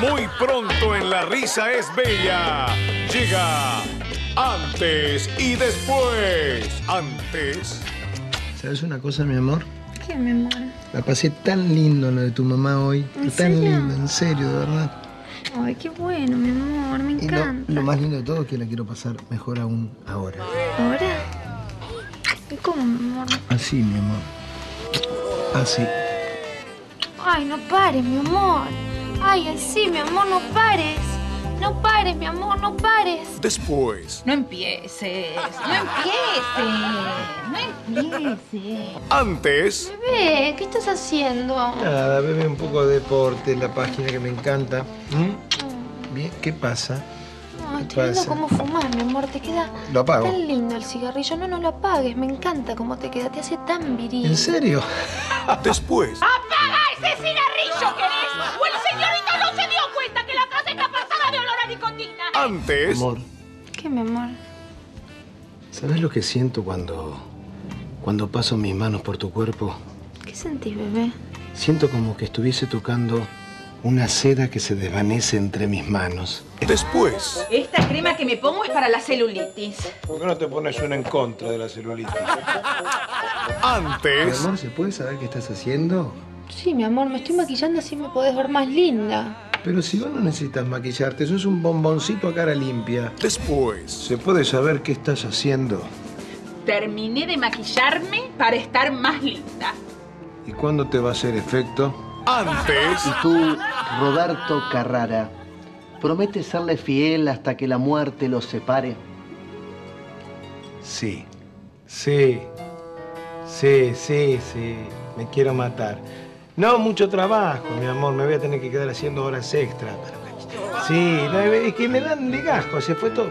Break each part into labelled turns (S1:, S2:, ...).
S1: Muy pronto en La Risa es Bella. Llega antes y después. Antes.
S2: ¿Sabes una cosa, mi amor?
S3: ¿Qué, mi amor?
S2: La pasé tan lindo lo de tu mamá hoy.
S3: ¿En
S2: tan
S3: serio?
S2: lindo, en serio, de verdad.
S3: Ay, qué bueno, mi amor, me
S2: Y lo,
S3: encanta.
S2: lo más lindo de todo es que la quiero pasar mejor aún ahora.
S3: ¿Ahora? ¿Y cómo, mi amor?
S2: Así, mi amor. Así.
S3: Ay, no pares, mi amor. Ay, así, mi amor, no pares. No pares, mi amor, no pares.
S1: Después.
S4: No empieces, no empieces, no empieces.
S1: Antes.
S3: Bebé, ¿qué estás haciendo?
S2: Nada, bebe un poco de deporte, la página que me encanta. ¿Mm? Bien, ¿qué pasa?
S3: No,
S2: ¿Qué
S3: estoy viendo cómo fumar, mi amor. Te queda
S2: Lo apago.
S3: tan lindo el cigarrillo. No, no lo apagues. Me encanta cómo te queda. Te hace tan viril.
S2: ¿En serio?
S1: Después.
S4: ¡Apaga ese cigarrillo,
S1: Antes.
S2: Amor,
S3: ¿Qué, mi amor?
S2: ¿sabes lo que siento cuando. cuando paso mis manos por tu cuerpo?
S3: ¿Qué sentís, bebé?
S2: Siento como que estuviese tocando una seda que se desvanece entre mis manos.
S1: Después.
S4: Esta crema que me pongo es para la celulitis.
S2: ¿Por qué no te pones una en contra de la celulitis? Mi
S1: Antes.
S2: amor, ¿se puede saber qué estás haciendo?
S3: Sí, mi amor, me estoy maquillando así me podés ver más linda.
S2: Pero si vos no necesitas maquillarte, sos un bomboncito a cara limpia.
S1: Después.
S2: ¿Se puede saber qué estás haciendo?
S4: Terminé de maquillarme para estar más linda.
S2: ¿Y cuándo te va a hacer efecto?
S1: Antes.
S5: Y tú, Roberto Carrara, ¿prometes serle fiel hasta que la muerte los separe?
S2: Sí. Sí. Sí, sí, sí. Me quiero matar. No, mucho trabajo, mi amor. Me voy a tener que quedar haciendo horas extra. Sí, es que me dan legajo. Se fue todo,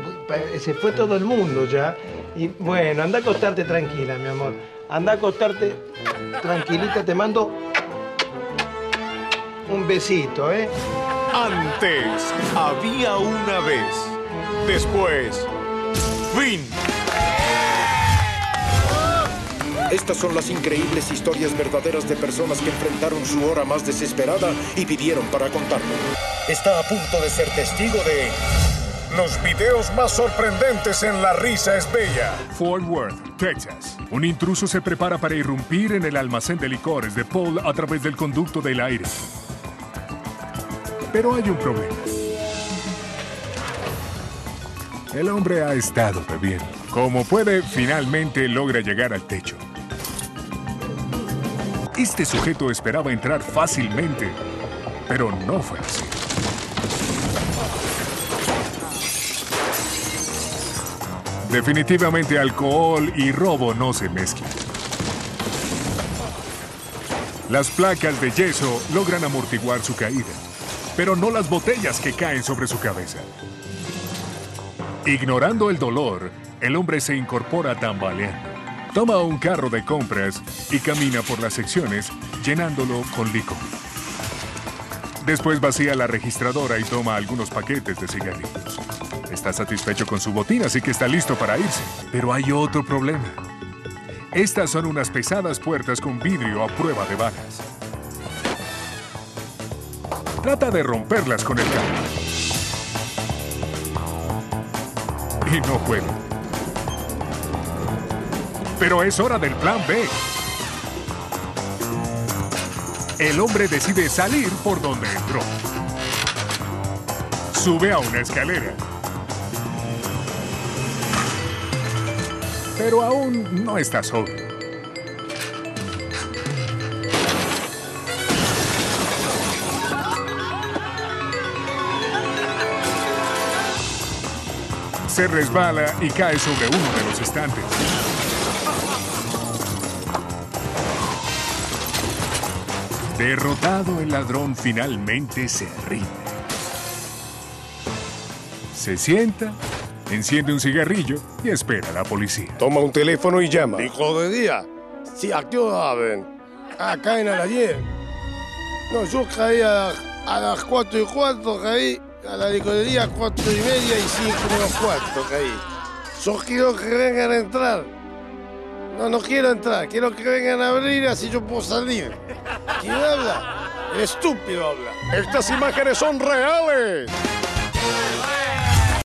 S2: se fue todo el mundo ya. Y bueno, anda a acostarte tranquila, mi amor. Anda a acostarte tranquilita. Te mando un besito, ¿eh?
S1: Antes. Había una vez. Después. Fin.
S6: Estas son las increíbles historias verdaderas de personas que enfrentaron su hora más desesperada y pidieron para contarlo. Está a punto de ser testigo de
S1: Los videos más sorprendentes en La Risa es Bella.
S7: Fort Worth, Texas. Un intruso se prepara para irrumpir en el almacén de licores de Paul a través del conducto del aire. Pero hay un problema. El hombre ha estado bebiendo. Como puede, finalmente logra llegar al techo. Este sujeto esperaba entrar fácilmente, pero no fue así. Definitivamente alcohol y robo no se mezclan. Las placas de yeso logran amortiguar su caída, pero no las botellas que caen sobre su cabeza. Ignorando el dolor, el hombre se incorpora tambaleando. Toma un carro de compras y camina por las secciones llenándolo con licor. Después vacía la registradora y toma algunos paquetes de cigarrillos. Está satisfecho con su botín, así que está listo para irse. Pero hay otro problema. Estas son unas pesadas puertas con vidrio a prueba de balas. Trata de romperlas con el carro. Y no puede. Pero es hora del plan B. El hombre decide salir por donde entró. Sube a una escalera. Pero aún no está solo. Se resbala y cae sobre uno de los estantes. Derrotado, el ladrón finalmente se rinde. Se sienta, enciende un cigarrillo y espera a la policía.
S6: Toma un teléfono y llama.
S8: Hijo de día. Sí, ¿a qué hora abren? Ah, caen a las 10. No, yo caí a, a las 4 y cuarto, caí a la licorería a 4 y media y 5 menos cuarto, caí. Yo quiero que vengan a entrar. No, no quiero entrar. Quiero que vengan a abrir así yo puedo salir. ¿Quién habla? Estúpido habla.
S1: Estas imágenes son reales.